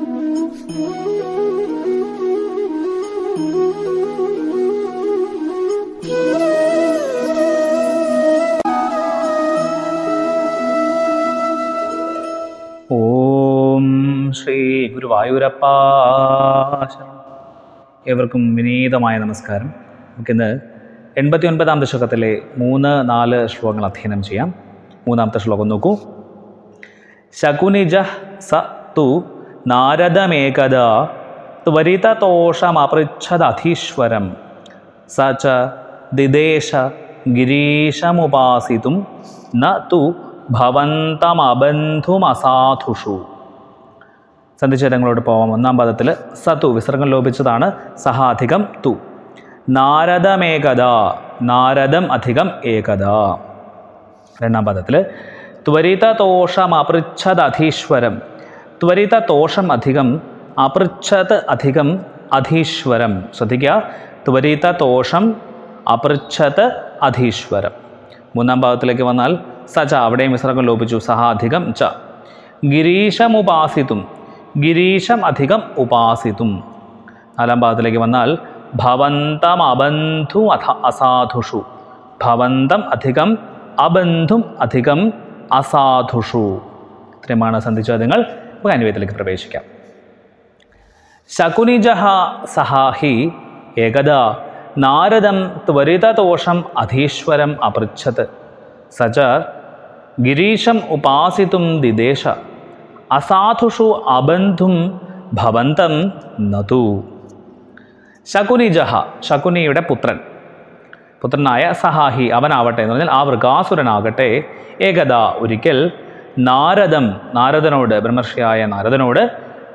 ഗുരുവായൂരപ്പ. ഏവർക്കും വിനീതമായ നമസ്കാരം. നമുക്കിന്ന് എൺപത്തി ഒൻപതാം ദശകത്തിലെ മൂന്ന് നാല് ശ്ലോകങ്ങൾ അധ്യയനം ചെയ്യാം. മൂന്നാമത്തെ ശ്ലോകം നോക്കൂ. ശകുനിജ സ തു നാരദമേകദ ത്വരിതതോഷമപൃച്ഛദധീശ്വരം. സ ച ദിദേശ ഗിരീശമുപാസിതും നു ഭവന്തമബന്ധുമസാധുഷു. സന്ധിച്ചേരങ്ങളോട് പോവാം. ഒന്നാം പദത്തിൽ സതു വിസർഗം ലോപിച്ചതാണ് സഹാധികം തു. നാരദമേകത നാരദം അധികം ഏകത രണ്ടാം പദത്തിൽ ത്വരിതതോഷം ത്വരിതതോഷം അധികം അപൃച്ഛത് അധികം അധീശ്വരം. ശ്രദ്ധിക്കുക. ത്വരിതതോഷം അപൃച്ഛത് അധീശ്വരം. മൂന്നാം ഭാഗത്തിലേക്ക് വന്നാൽ സ ച അവിടെയും വിസർഗം ലോപിച്ചു. സഹ അധികം ച. ഗിരീശമുപാസിതും ഗിരീശം അധികം ഉപാസിതും. നാലാം ഭാഗത്തിലേക്ക് വന്നാൽ ഭവന്തം അബന്ധു അഥ അസാധുഷു. ഭവന്തം അധികം അബന്ധും അധികം അസാധുഷു. ഇത്രയുമാണ് സന്ധിച്ചോദ്യങ്ങൾ. നമുക്ക് അനുവേദത്തിലേക്ക് പ്രവേശിക്കാം. ശകുനിജഹ സഹാഹി ഏകദ നാരദം ത്വരിതദോഷം അധീശ്വരം അപൃച്ഛത്. സച ഗിരീശം ഉപാസിതും ദിദേശ. അസാധുഷു അബന്ധും ഭവന്തം നതു. ശകുനിജഹ ശകുനിയുടെ പുത്രൻ. പുത്രനായ സഹാഹി അവനാവട്ടെ എന്ന് പറഞ്ഞാൽ ആ വൃകാസുരനാകട്ടെ ഏകദ ഒരിക്കൽ നാരദം നാരദനോട് ബ്രഹ്മർഷിയായ നാരദനോട്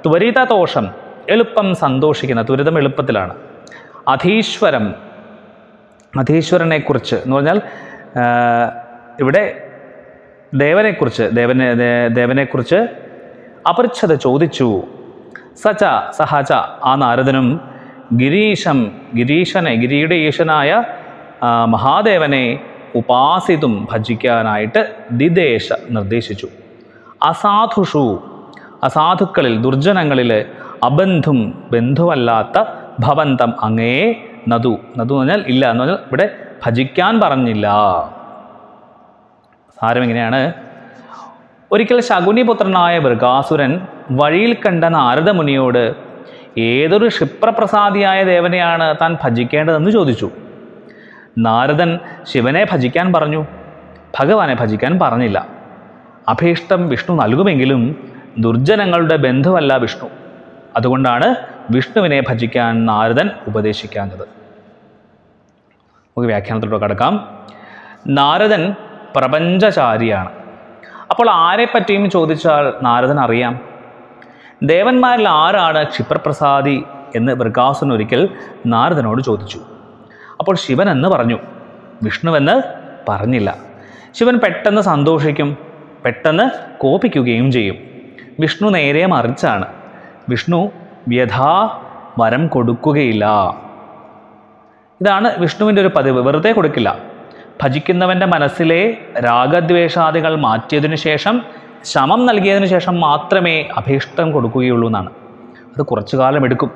ത്വരിതദോഷം എളുപ്പം സന്തോഷിക്കുന്ന ത്വരിതം എളുപ്പത്തിലാണ്. അധീശ്വരം അധീശ്വരനെക്കുറിച്ച് എന്ന് പറഞ്ഞാൽ ഇവിടെ ദേവനെക്കുറിച്ച് ദേവനെ ദേവനെക്കുറിച്ച് അപരിച്ഛത ചോദിച്ചു. സച സഹച ആ നാരദനും ഗിരീശം ഗിരീശനെ ഗിരിയുടെ ഈശനായ മഹാദേവനെ ഉപാസിതും ഭജിക്കാനായിട്ട് ദിദേശ നിർദ്ദേശിച്ചു. അസാധുഷു അസാധുക്കളിൽ ദുർജനങ്ങളിൽ അബന്ധും ബന്ധുവല്ലാത്ത ഭവന്തം അങ്ങേ നദു. നദു എന്ന് പറഞ്ഞാൽ ഇല്ല എന്ന് പറഞ്ഞാൽ ഇവിടെ ഭജിക്കാൻ പറഞ്ഞില്ല. സാരം എങ്ങനെയാണ്? ഒരിക്കൽ ശകുനിപുത്രനായ മൃഗാസുരൻ വഴിയിൽ കണ്ട നാരദമുനിയോട് ഏതൊരു ക്ഷിപ്രപ്രസാദിയായ ദേവനെയാണ് താൻ ഭജിക്കേണ്ടതെന്ന് ചോദിച്ചു. നാരദൻ ശിവനെ ഭജിക്കാൻ പറഞ്ഞു. ഭഗവാനെ ഭജിക്കാൻ പറഞ്ഞില്ല. അഭീഷ്ടം വിഷ്ണു നൽകുമെങ്കിലും ദുർജനങ്ങളുടെ ബന്ധുവല്ല വിഷ്ണു. അതുകൊണ്ടാണ് വിഷ്ണുവിനെ ഭജിക്കാൻ നാരദൻ ഉപദേശിക്കാഞ്ഞത്. നമുക്ക് വ്യാഖ്യാനത്തിലൂടെ കടക്കാം. നാരദൻ പ്രപഞ്ചചാരിയാണ്. അപ്പോൾ ആരെപ്പറ്റിയും ചോദിച്ചാൽ നാരദൻ അറിയാം. ദേവന്മാരിൽ ആരാണ് ക്ഷിപ്രപ്രസാദി എന്ന് വൃകാസുൻ ഒരിക്കൽ നാരദനോട് ചോദിച്ചു. അപ്പോൾ ശിവൻ എന്ന് പറഞ്ഞു. വിഷ്ണുവെന്ന് പറഞ്ഞില്ല. ശിവൻ പെട്ടെന്ന് സന്തോഷിക്കും. പെട്ടെന്ന് കോപിക്കുകയും ചെയ്യും. വിഷ്ണു നേരെ മറിച്ചാണ്. വിഷ്ണു വ്യഥാ വരം കൊടുക്കുകയില്ല. ഇതാണ് വിഷ്ണുവിന്റെ ഒരു പതിവ്. വെറുതെ കൊടുക്കില്ല. ഭജിക്കുന്നവന്റെ മനസ്സിലെ രാഗദ്വേഷാദികൾ മാറ്റിയതിനു ശേഷം ശമം നൽകിയതിനു ശേഷം മാത്രമേ അഭീഷ്ടം കൊടുക്കുകയുള്ളൂ എന്നാണ്. അത് കുറച്ചു കാലം എടുക്കും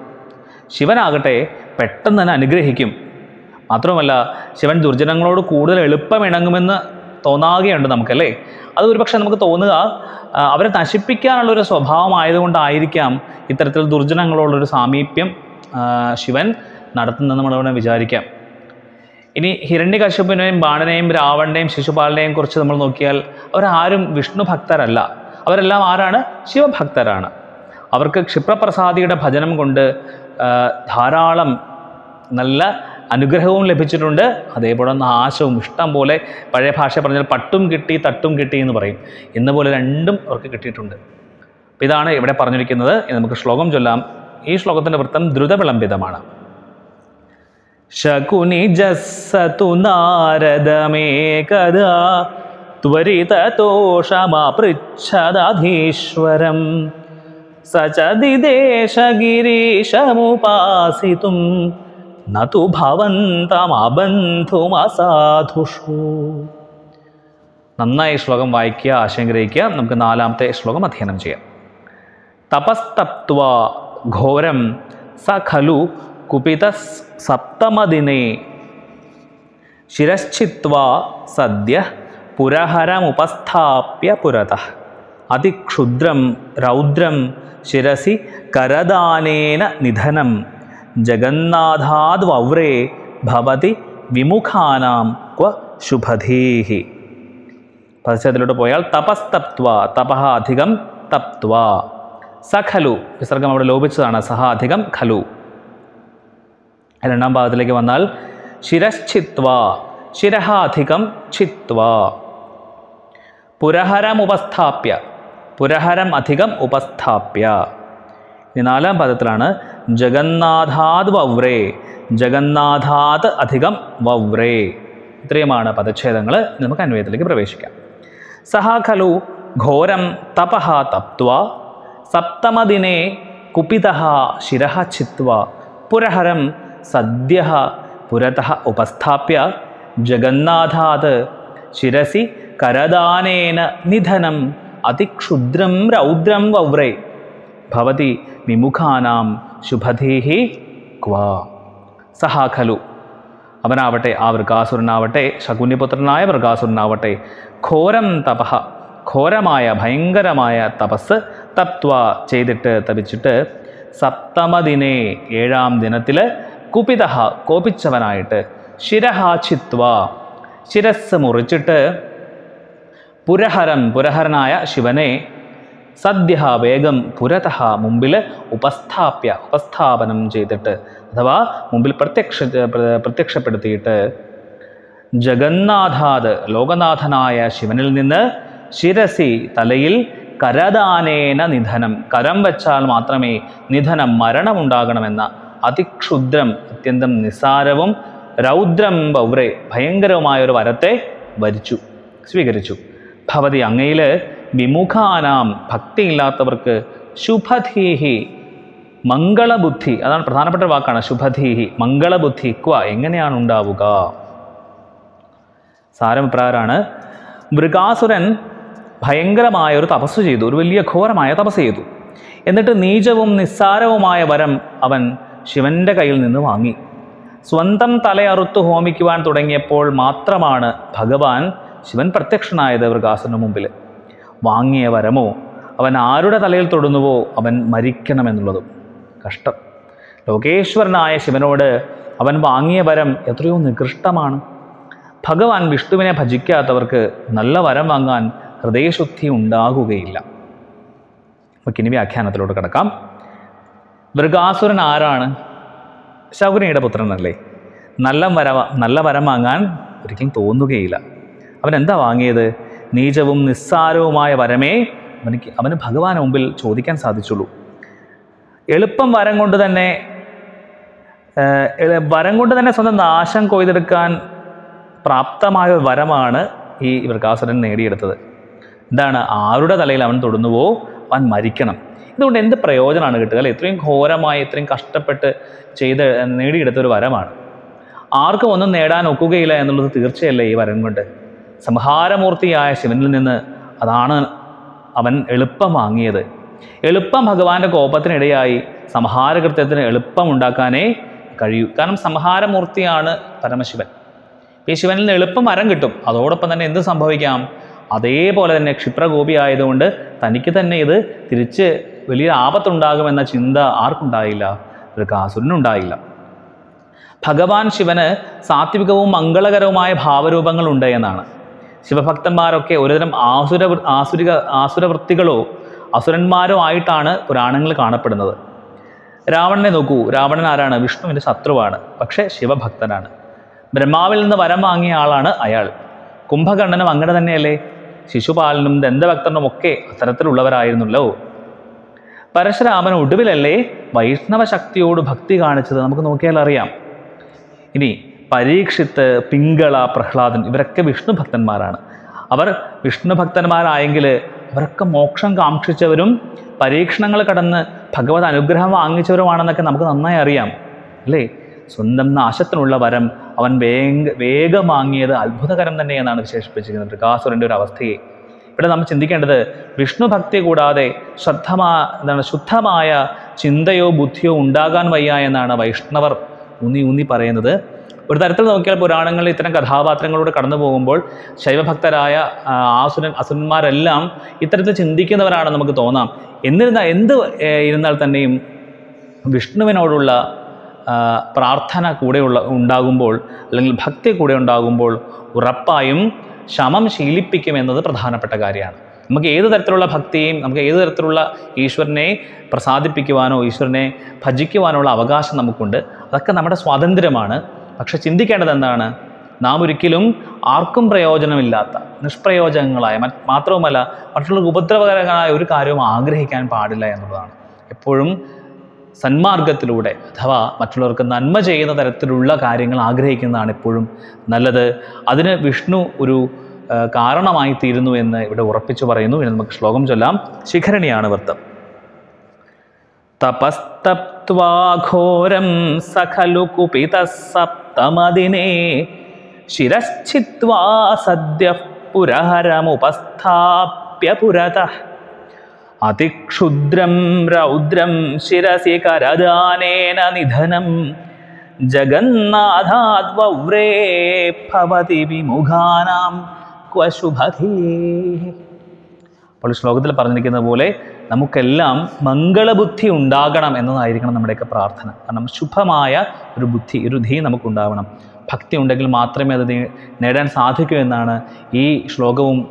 ശിവനാകട്ടെ പെട്ടെന്ന് തന്നെ അനുഗ്രഹിക്കും. മാത്രമല്ല ശിവൻ ദുർജനങ്ങളോട് കൂടുതൽ എളുപ്പം ഇണങ്ങുമെന്ന് തോന്നാകുകയുണ്ട് നമുക്കല്ലേ? അത് ഒരുപക്ഷെ നമുക്ക് തോന്നുക അവരെ അവരെ നശിപ്പിക്കാനുള്ളൊരു സ്വഭാവമായതുകൊണ്ടായിരിക്കാം ഇത്തരത്തിൽ ദുർജനങ്ങളോടുള്ളൊരു സാമീപ്യം ശിവൻ നടത്തുന്നതെന്ന് നമ്മളിവിടെ വിചാരിക്കാം. ഇനി ഹിരണ്യകശ്യപിനെയും ബാണനെയും രാവണനെയും ശിശുപാലനെയും കുറിച്ച് നമ്മൾ നോക്കിയാൽ അവരാരും വിഷ്ണു ഭക്തരല്ല. അവരെല്ലാം ആരാണ്? ശിവഭക്തരാണ്. അവർക്ക് ക്ഷിപ്രപ്രസാദിയുടെ ഭജനം കൊണ്ട് ധാരാളം നല്ല അനുഗ്രഹവും ലഭിച്ചിട്ടുണ്ട്. അതേപോലെ നാശവും ഇഷ്ടം പോലെ പഴയ ഭാഷ പറഞ്ഞാൽ പട്ടും കിട്ടി തട്ടും കിട്ടി എന്ന് പറയും. ഇന്ന് പോലെ രണ്ടും അവർക്ക് കിട്ടിയിട്ടുണ്ട്. അപ്പം ഇതാണ് ഇവിടെ പറഞ്ഞിരിക്കുന്നത്. നമുക്ക് ശ്ലോകം ചൊല്ലാം. ഈ ശ്ലോകത്തിന്റെ വൃത്തം ദ്രുതവിളംബിതമാണ്. ശകുനിജസ്സതു നാരദമേകദാ സ ച ദിദേശഗിരീശമുപാസിതും നതു ഭവന്തമബന്ധുമസാധുഷു. നന്നായി ശ്ലോകം വായിക്കുക ആശയം ഗ്രഹിക്കുക നമുക്ക് നാലാമത്തെ ശ്ലോകം അധ്യയനം ചെയ്യാം. തപസ്തപ്ത്വ ഘോരം സ ഖലു കുപിത സപ്തമദിനെ. ശിരശ്ചിത്വാ സദ്യ പുരഹരമുപസ്ഥാപ്യ പുരതഃ. അതിക്ഷുദ്രം രൗദ്രം ശിരസി കരദാനേന നിധനം. ജഗന്നാഥാദ്വൗരേ ഭവതി വിമുഖാനാം ക്വ ശുഭധീഹി. പശ്ചാത്തലോട്ട് പോയാൽ തപസ്തപ്ത്വ തപഹ അധികം തപ്ത്വ. സഖലു വിസർഗം അവിടെ ലോപിച്ചതാണ് സഹ അധികം ഖലു. രണ്ടാം ഭാഗത്തിലേക്ക് വന്നാൽ ശിരശ്ചിത്വ ശിരഹാധികം ചിത്വ. പുരഹരമുപസ്ഥാപ്യ പുരഹരം അധികം ഉപസ്ഥാപ്യ. ഇനി നാലാം പദത്തിലാണ് ജഗന്നാഥാത് വവ്രേ ജഗന്നാഥാത് അധികം വവ്രേ. ഇത്രയുമാണ് പദച്ഛേദങ്ങൾ നമുക്ക് അന്വയത്തിലേക്ക് പ്രവേശിക്കാം. സഹ ഖലു ഘോരം തപഹ തപ്ത്വ സപ്തമദിനെ കുപിത ശിരഃ ചിത്വ പുരഹരം സദ്യ പുരതഃ ഉപസ്ഥാപ്യ ജഗന്നാഥാത് ശിരസി കരദാനേന നിധനം അതിക്ഷുദ്രം രൗദ്രം വവ്രേ. ഭവതി വിമുഖാനാം ശുഭധീഹി ക്വാ. സഹാ ഖലു. അവനാവട്ടെ ആ വൃകാസുരനാവട്ടെ ശകുന്യപുത്രനായ വൃകാസുരനാവട്ടെ ഘോരം തപഹ ഘോരമായ ഭയങ്കരമായ തപസ് തപ്വ ചെയ്തിട്ട് തപിച്ചിട്ട് സപ്തമദിനെ ഏഴാം ദിനത്തിൽ കുപിത കോപിച്ചവനായിട്ട് ശിരഹാചിത്വ ശിരസ് മുറിച്ചിട്ട് പുരഹരൻ പുരഹരനായ ശിവനെ സദ്യ വേഗം പുരതഹ മുമ്പിൽ ഉപസ്ഥാപ്യ ഉപസ്ഥാപനം ചെയ്തിട്ട് അഥവാ മുമ്പിൽ പ്രത്യക്ഷ പ്ര- പ്രത്യക്ഷപ്പെടുത്തിയിട്ട് ജഗന്നാഥാത് ലോകനാഥനായ ശിവനിൽ നിന്ന് ശിരസി തലയിൽ കരദാനേന നിധനം. കരം വച്ചാൽ മാത്രമേ നിധനം മരണമുണ്ടാകണമെന്ന അതിക്ഷുദ്രം അത്യന്തം നിസാരവും രൗദ്രം പൗരെ ഭയങ്കരവുമായ ഒരു വരത്തെ വരിച്ചു സ്വീകരിച്ചു. ഭവതി അങ്ങയിൽ വിമുഖാനാം ഭക്തിയില്ലാത്തവർക്ക് ശുഭധീഹി മംഗളബുദ്ധി അതാണ് പ്രധാനപ്പെട്ട വാക്കാണ് ശുഭധീഹി മംഗളബുദ്ധി ക്വ എങ്ങനെയാണ് ഉണ്ടാവുക സാരം ഇപ്രകാരമാണ് മൃഗാസുരൻ ഭയങ്കരമായ ഒരു തപസ് ചെയ്തു ഒരു വലിയ ഘോരമായ തപസ് ചെയ്തു. എന്നിട്ട് നീചവും നിസ്സാരവുമായ വരം അവൻ ശിവന്റെ കയ്യിൽ നിന്ന് വാങ്ങി. സ്വന്തം തലയറുത്ത് ഹോമിക്കുവാൻ തുടങ്ങിയപ്പോൾ മാത്രമാണ് ഭഗവാൻ ശിവൻ പ്രത്യക്ഷനായത് മൃഗാസുരന് മുമ്പിൽ വാങ്ങിയ വരമോ? അവൻ ആരുടെ തലയിൽ തൊടുന്നുവോ? അവൻ മരിക്കണമെന്നുള്ളതും കഷ്ടം. ലോകേശ്വരനായ ശിവനോട് അവൻ വാങ്ങിയ വരം എത്രയോ നികൃഷ്ടമാണ്. ഭഗവാൻ വിഷ്ണുവിനെ ഭജിക്കാത്തവർക്ക് നല്ല വരം വാങ്ങാൻ ഹൃദയശുദ്ധി ഉണ്ടാകുകയില്ല. നമുക്കിനി വ്യാഖ്യാനത്തിലോട്ട് കിടക്കാം. മൃഗാസുരൻ ആരാണ്? ശകുനിയുടെ പുത്രനല്ലേ? നല്ല വര നല്ല വരം വാങ്ങാൻ ഒരിക്കലും തോന്നുകയില്ല. അവൻ എന്താ വാങ്ങിയത്? നീചവും നിസ്സാരവുമായ വരമേ അവനിക്ക് അവന് ഭഗവാന് മുമ്പിൽ ചോദിക്കാൻ സാധിച്ചുള്ളൂ. എളുപ്പം വരം കൊണ്ട് തന്നെ വരം കൊണ്ട് തന്നെ സ്വന്തം നാശം കൊയ്തെടുക്കാൻ പ്രാപ്തമായ വരമാണ് ഈ വൃകാസുരൻ നേടിയെടുത്തത്. എന്താണ്? ആരുടെ തലയിൽ അവൻ തൊടുന്നുവോ അവൻ മരിക്കണം. ഇതുകൊണ്ട് എന്ത് പ്രയോജനമാണ് കിട്ടുക അല്ലെ? ഇത്രയും ഘോരമായി ഇത്രയും കഷ്ടപ്പെട്ട് ചെയ്ത് നേടിയെടുത്ത ഒരു വരമാണ്. ആർക്കും ഒന്നും നേടാൻ ഒക്കുകയില്ല എന്നുള്ളത് തീർച്ചയല്ലേ ഈ വരം കൊണ്ട്? സംഹാരമൂർത്തിയായ ശിവനിൽ നിന്ന് അതാണ് അവൻ എളുപ്പം വാങ്ങിയത്. എളുപ്പം ഭഗവാന്റെ കോപത്തിനിടയായി സംഹാരകൃത്യത്തിന് എളുപ്പം ഉണ്ടാക്കാനേ കഴിയൂ. കാരണം സംഹാരമൂർത്തിയാണ് പരമശിവൻ. ഈ ശിവനിൽ നിന്ന് എളുപ്പം വരം കിട്ടും. അതോടൊപ്പം തന്നെ എന്ത് സംഭവിക്കാം? അതേപോലെ തന്നെ ക്ഷിപ്രകോപി ആയതുകൊണ്ട് തനിക്ക് തന്നെ ഇത് തിരിച്ച് വലിയ ആപത്തുണ്ടാകുമെന്ന ചിന്ത ആർക്കുണ്ടായില്ല? ഉണ്ടായില്ല ഭഗവാൻ ശിവന് സാത്വികവും മംഗളകരവുമായ ഭാവരൂപങ്ങളുണ്ട് എന്നാണ്. ശിവഭക്തന്മാരൊക്കെ ഒരുതരം ആസുര ആസുരിക ആസുരവൃത്തികളോ അസുരന്മാരോ ആയിട്ടാണ് പുരാണങ്ങൾ കാണപ്പെടുന്നത്. രാവണനെ നോക്കൂ. രാവണൻ ആരാണ്? വിഷ്ണുവിന്റെ ശത്രുവാണ്. പക്ഷേ ശിവഭക്തനാണ്. ബ്രഹ്മാവിൽ നിന്ന് വരം വാങ്ങിയ ആളാണ് അയാൾ. കുംഭകർണനും അങ്ങനെ തന്നെയല്ലേ? ശിശുപാലനും ദന്തഭക്തനും ഒക്കെ അത്തരത്തിലുള്ളവരായിരുന്നല്ലോ. പരശുരാമൻ ഒടുവിലല്ലേ വൈഷ്ണവ ശക്തിയോട് ഭക്തി കാണിച്ചത്? നമുക്ക് നോക്കിയാൽ അറിയാം ഇനി പരീക്ഷിത്ത് പിങ്കള പ്രഹ്ലാദൻ ഇവരൊക്കെ വിഷ്ണു ഭക്തന്മാരാണ്. അവർ വിഷ്ണു ഭക്തന്മാരായെങ്കിൽ അവരൊക്കെ മോക്ഷം കാക്ഷിച്ചവരും പരീക്ഷണങ്ങൾ കടന്ന് ഭഗവത് അനുഗ്രഹം വാങ്ങിച്ചവരുമാണെന്നൊക്കെ നമുക്ക് നന്നായി അറിയാം. അല്ലേ? സ്വന്തം നാശത്തിനുള്ള വരം അവൻ വേഗ വേഗം വാങ്ങിയത് അത്ഭുതകരം തന്നെയെന്നാണ് വിശേഷിപ്പിച്ചിരിക്കുന്നത് മൃഗാസുരന്റെ ഒരു അവസ്ഥയെ. ഇവിടെ നമ്മൾ ചിന്തിക്കേണ്ടത് വിഷ്ണു ഭക്തി കൂടാതെ ശ്രദ്ധമാ എന്താണ് ശുദ്ധമായ ചിന്തയോ ബുദ്ധിയോ ഉണ്ടാകാൻ വയ്യ എന്നാണ് വൈഷ്ണവർ ഊന്നി ഊന്നി പറയുന്നത്. ഒരു തരത്തിൽ നോക്കിയാൽ പുരാണങ്ങളിൽ ഇത്തരം കഥാപാത്രങ്ങളോട് കടന്നു പോകുമ്പോൾ ശൈവഭക്തരായ ആസുരൻ അസുരന്മാരെല്ലാം ഇത്തരത്തിൽ ചിന്തിക്കുന്നവരാണെന്ന് നമുക്ക് തോന്നാം. എന്നിരുന്നാൽ എന്ത് ഇരുന്നാൽ തന്നെയും വിഷ്ണുവിനോടുള്ള പ്രാർത്ഥന കൂടെയുള്ള ഉണ്ടാകുമ്പോൾ അല്ലെങ്കിൽ ഭക്തി കൂടെ ഉണ്ടാകുമ്പോൾ ഉറപ്പായും ശമം ശീലിപ്പിക്കും എന്നത് പ്രധാനപ്പെട്ട കാര്യമാണ്. നമുക്ക് ഏത് തരത്തിലുള്ള ഭക്തിയും നമുക്ക് ഏത് തരത്തിലുള്ള ഈശ്വരനെ പ്രസാദിപ്പിക്കുവാനോ ഈശ്വരനെ ഭജിക്കുവാനോ ഉള്ള അവകാശം നമുക്കുണ്ട്. അതൊക്കെ നമ്മുടെ സ്വാതന്ത്ര്യമാണ്. പക്ഷെ ചിന്തിക്കേണ്ടത് എന്താണ്? നാം ഒരിക്കലും ആർക്കും പ്രയോജനമില്ലാത്ത നിഷ്പ്രയോജനങ്ങളായ മാത്രവുമല്ല മറ്റുള്ളവർക്ക് ഉപദ്രവകരമായ ഒരു കാര്യവും ആഗ്രഹിക്കാൻ പാടില്ല എന്നുള്ളതാണ്. എപ്പോഴും സന്മാർഗത്തിലൂടെ അഥവാ മറ്റുള്ളവർക്ക് നന്മ ചെയ്യുന്ന തരത്തിലുള്ള കാര്യങ്ങൾ ആഗ്രഹിക്കുന്നതാണ് എപ്പോഴും നല്ലത്. അതിന് വിഷ്ണു ഒരു കാരണമായി തീരുന്നു എന്ന് ഇവിടെ ഉറപ്പിച്ചു പറയുന്നു. ഇനി നമുക്ക് ശ്ലോകം ചൊല്ലാം. ശിഖരണിയാണ് വൃത്തം. തപസ്തപ്വാഘോരം സഖലു കുപിത സപ്തമദിനേ ശിരശ്ചിത്വാ സദ്യ പുരഹരമുപസ്ഥാപ്യ പുരതഃ അതിക്ഷുദ്രം രൗദ്രം ശിരസി കരദാനേന നിധനം ജഗന്നാഥാദ്വ്രേ ഭവതി വിമുഖാനാം ക്വ ശുഭധീ അപ്പോൾ ഈ ശ്ലോകത്തിൽ പറഞ്ഞിരിക്കുന്ന പോലെ നമുക്കെല്ലാം മംഗളബുദ്ധി ഉണ്ടാകണം എന്നതായിരിക്കണം നമ്മുടെയൊക്കെ പ്രാർത്ഥന. കാരണം ശുഭമായ ഒരു ബുദ്ധി ഒരു ധീ നമുക്കുണ്ടാവണം. ഭക്തി ഉണ്ടെങ്കിൽ മാത്രമേ അത് നേടാൻ സാധിക്കൂ എന്നാണ് ഈ ശ്ലോകവും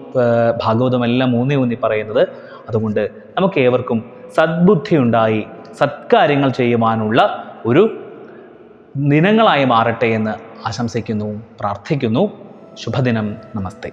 ഭാഗവതവും എല്ലാം ഊന്നി ഊന്നി പറയുന്നത്. അതുകൊണ്ട് നമുക്ക് ഏവർക്കും സദ്ബുദ്ധി ഉണ്ടായി സത്കാര്യങ്ങൾ ചെയ്യുവാനുള്ള ഒരു ദിനങ്ങളായി മാറട്ടെ എന്ന് ആശംസിക്കുന്നു പ്രാർത്ഥിക്കുന്നു. ശുഭദിനം. നമസ്തേ.